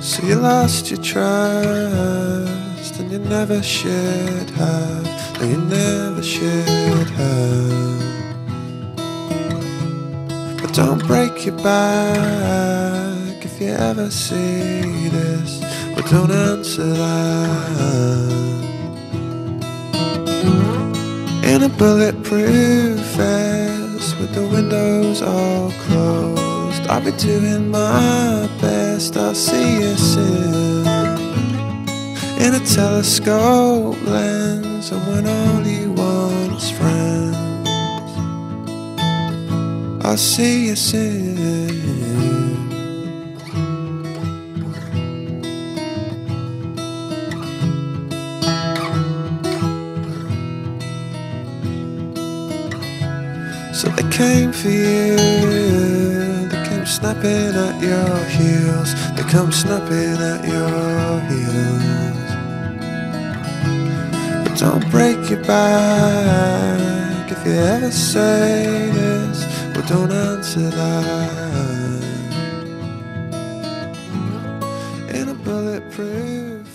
So you lost your trust, and you never should have. No, you never should have. But don't break your back if you ever see this. But don't answer that. In a bulletproof vest with the windows all closed, I'll be doing my best. I'll see you soon. In a telescope lens, and when all you want is friends, I'll see you soon. So they came for you, snapping at your heels, they come snapping at your heels. But don't break your back if you ever say this, well, don't answer that. In a bulletproof